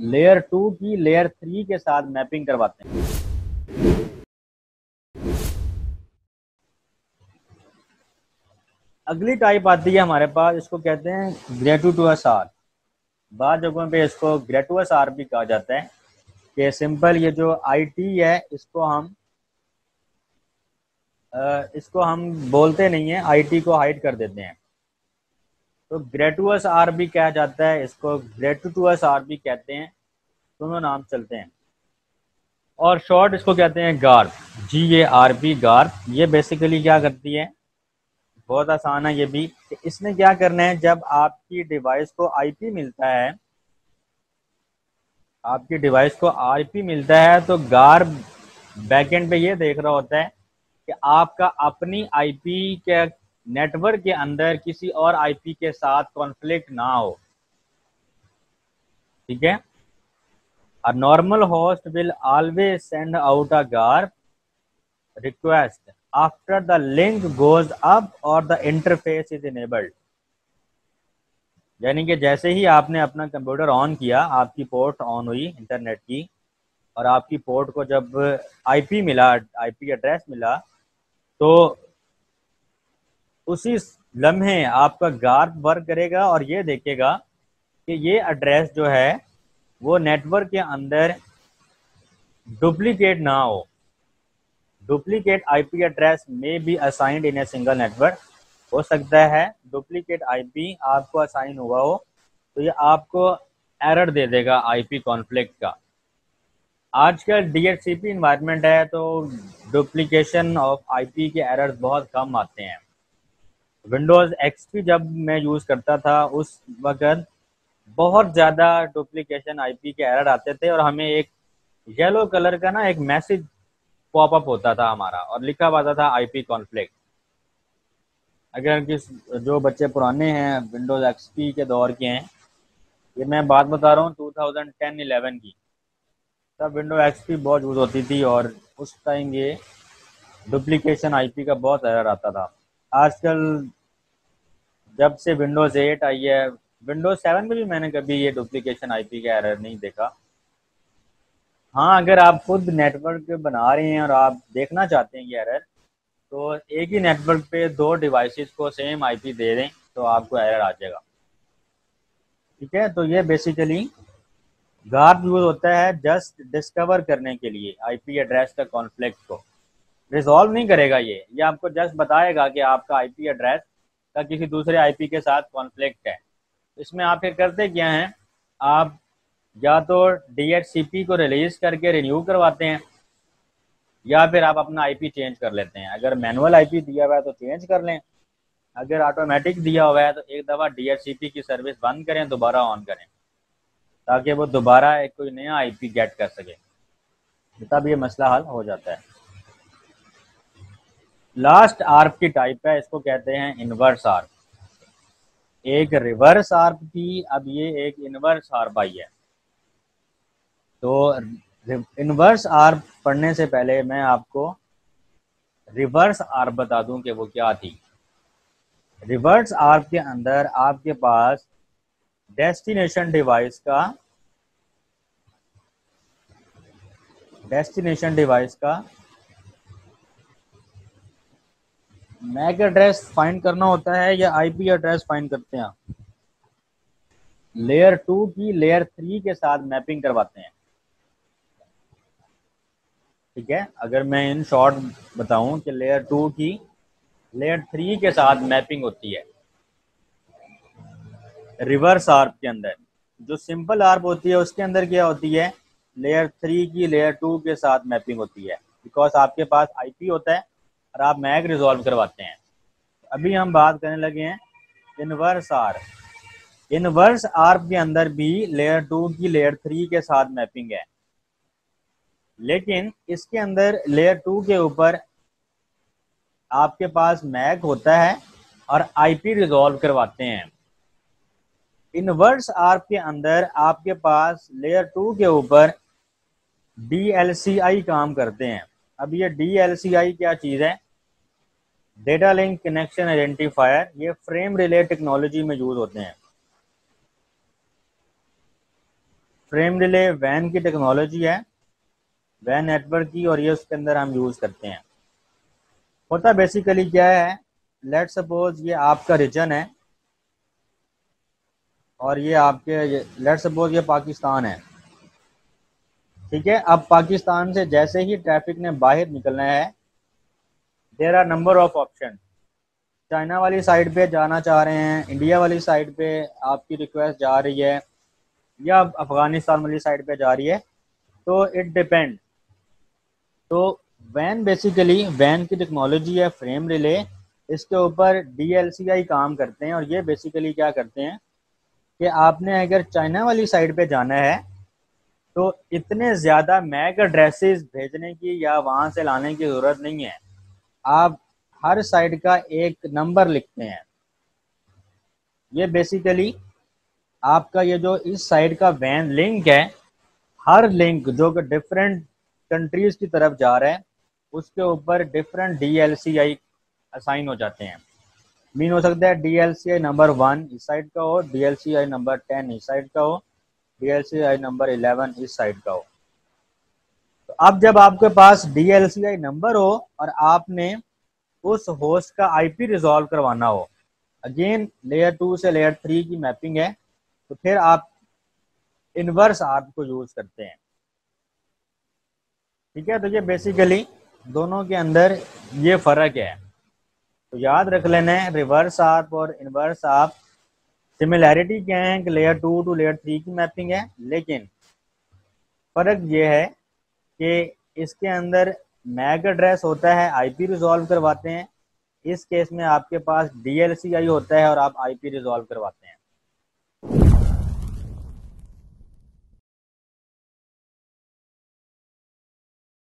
Layer two की layer three के साथ मैपिंग करवाते हैं। अगली टाइप आती है हमारे पास, इसको कहते हैं ग्रेटुटस आर बाद जगहों पे इसको ग्रेटुअस आर भी कहा जाता है कि सिंपल ये जो आईटी है, इसको हम इसको हम बोलते नहीं है आईटी को हाइड कर देते हैं। तो ग्रेटुअस आर भी कहा जाता है, इसको ग्रेटुटस आर भी कहते हैं, दोनों नाम चलते हैं। और शॉर्ट इसको कहते हैं GARP G A R P GARP ये बेसिकली क्या करती है? बहुत आसान है ये भी। कि इसने क्या करना है, जब आपकी डिवाइस को आईपी मिलता है, आपकी डिवाइस को आईपी मिलता है तो गार बैकएंड पे ये देख रहा होता है कि आपका अपनी आईपी के नेटवर्क के अंदर किसी और आईपी के साथ कॉन्फ्लिक्ट ना हो ठीक है A normal host will always send out a GARP request after the link goes up or the interface is enabled. यानी कि जैसे ही आपने अपना कंप्यूटर ऑन किया, आपकी पोर्ट ऑन हुई इंटरनेट की और आपकी पोर्ट को जब आईपी मिला आईपी एड्रेस मिला तो उसी लम्हे आपका गार्प वर्क करेगा और ये देखेगा कि ये एड्रेस जो है, वो नेटवर्क के अंदर डुप्लीकेट ना हो। डुप्लीकेट आईपी एड्रेस में भी assigned in a single network हो सकता है डुप्लीकेट आईपी आपको असाइन हुआ हो तो ये आपको एरर दे देगा आईपी कॉन्फ्लिक्ट का। आजकल डीएचसीपी इन्वायरमेंट है तो डुप्लीकेशन ऑफ़ आईपी के एरर्स बहुत कम आते हैं। विंडोज़ एक्सपी जब मैं यूज़ करता था, उस वक्त बहुत ज़्यादा डुप्लीकेशन आईपी के एरर आते थे और हमें एक येलो कलर का ना एक मैसेज पॉपअप होता था हमारा और लिखा हुआ था आईपी कॉन्फ्लिक्ट अगर किस, जो बच्चे पुराने हैं विंडोज़ एक्सपी के दौर के हैं, ये मैं बात बता रहा हूँ 2010-11 की। तब विंडो एक्सपी बहुत यूज़ होती थी और उस टाइम ये डुप्लीकेशन आईपी का बहुत एरर आता था। आजकल जब से विंडोज़ एट आई है विंडोज़ सेवन में भी मैंने कभी ये डुप्लीकेशन आईपी का एरर नहीं देखा। हाँ अगर आप खुद नेटवर्क बना रहे हैं और आप देखना चाहते हैं ये एरर तो एक ही नेटवर्क पे दो डिवाइसेस को सेम आईपी दे दें तो आपको एरर आ जाएगा। ठीक है? तो ये बेसिकली गार्ड यूज़ होता है जस्ट डिस्कवर करने के लिए आईपी एड्रेस का कॉन्फ्लिक्ट को। रिजॉल्व नहीं करेगा ये। ये आपको जस्ट बताएगा कि आपका आईपी एड्रेस का किसी दूसरे आईपी के साथ कॉन्फ्लिक्ट है। इसमें आप फिर करते क्या हैं? आप या तो डी को रिलीज़ करके रिन्यू करवाते हैं, या फिर आप अपना आईपी चेंज कर लेते हैं। अगर मैनुअल आईपी दिया हुआ है तो चेंज कर लें। अगर ऑटोमेटिक दिया हुआ है तो एक दफ़ा डीएचसीपी की सर्विस बंद करें, दोबारा ऑन करें, ताकि वो दोबारा एक कोई नया आईपी गेट कर सके। तब ये मसला हल हो जाता है। लास्ट आर्प की टाइप है, इसको कहते हैं इनवर्स आर्प एक रिवर्स आर्प थी अब ये एक इनवर्स आर्प आई है। तो इनवर्स आर्प पढ़ने से पहले मैं आपको रिवर्स आर्प बता दूँ कि वो क्या थी। रिवर्स आर्प के अंदर आपके पास डेस्टिनेशन डिवाइस का डेस्टिनेशन डिवाइस का मैक एड्रेस फाइंड करना होता है या आईपी एड्रेस फाइंड करते हैं लेयर टू की लेयर थ्री के साथ मैपिंग करवाते हैं। ठीक है? अगर मैं इन शॉर्ट बताऊँ कि लेयर टू की लेयर थ्री के साथ मैपिंग होती है। रिवर्स आर्प के अंदर। जो सिंपल आर्प होती है, उसके अंदर क्या होती है? लेयर थ्री की लेयर टू के साथ मैपिंग होती है। बिकॉज़ आपके पास आईपी होता है और आप मैग रिजॉल्व करवाते हैं। अभी हम बात करने लगे हैं इनवर्स आर। इनवर्स आर के अंदर भी लेयर टू की लेयर थ्री के साथ मैपिंग है। लेकिन इसके अंदर लेयर टू के ऊपर आपके पास मैग होता है और आईपी रिजॉल्व करवाते हैं। इनवर्स आर्प के अंदर आपके पास लेयर टू के ऊपर डी काम करते हैं। अब ये डीएलसीआई क्या चीज़ है? डेटा लिंक कनेक्शन आइडेंटिफायर ये फ्रेम रिले टेक्नोलॉजी में यूज़ होते हैं। फ्रेम रिले वैन की टेक्नोलॉजी है वैन नेटवर्क की, और ये उसके अंदर हम यूज़ करते हैं। होता बेसिकली क्या है? लेट सपोज़ ये आपका रीजन है, और ये आपके लेट सपोज़ ये पाकिस्तान है। ठीक है, अब पाकिस्तान से जैसे ही ट्रैफ़िक ने बाहर निकलना है there are number of option China वाली साइड पे जाना चाह रहे हैं, इंडिया वाली साइड पे आपकी रिक्वेस्ट जा रही है, या अफ़गानिस्तान वाली साइड पे जा रही है तो इट डिपेंड तो वैन बेसिकली वैन की टेक्नोलॉजी है फ्रेम रिले इसके ऊपर डी काम करते हैं, और ये बेसिकली क्या करते हैं कि आपने अगर चाइना वाली साइड पे जाना है तो इतने ज़्यादा मैक एड्रेसेस भेजने की या वहाँ से लाने की ज़रूरत नहीं है। आप हर साइड का एक नंबर लिखते हैं। ये बेसिकली आपका ये जो इस साइड का वैन लिंक है, हर लिंक जो कि डिफरेंट कंट्रीज़ की तरफ़ जा रहा है, उसके ऊपर डिफरेंट डीएलसीआई असाइन हो जाते हैं। मीन हो सकता है D L C I number one इस साइड का हो D L C I number ten इस साइड का हो D L C I number eleven इस साइड का हो। तो अब जब आपके पास D L C I number हो और आपने उस होस्ट का आईपी रिजॉल्व करवाना हो अगेन लेयर टू से लेयर थ्री की मैपिंग है तो फिर आप इनवर्स आर्ट को यूज़ करते हैं। ठीक है तो ये बेसिकली दोनों के अंदर ये फ़र्क है। तो याद रख लेना है रिवर्स आर्प और इनवर्स आर्प सिमिलैरिटी क्या है कि layer two to layer three की मैपिंग है, लेकिन फ़र्क ये है कि इसके अंदर मैक एड्रेस होता है आईपी रिजॉल्व करवाते हैं। इस केस में आपके पास डीएलसीआई होता है और आप आईपी रिजॉल्व करवाते हैं।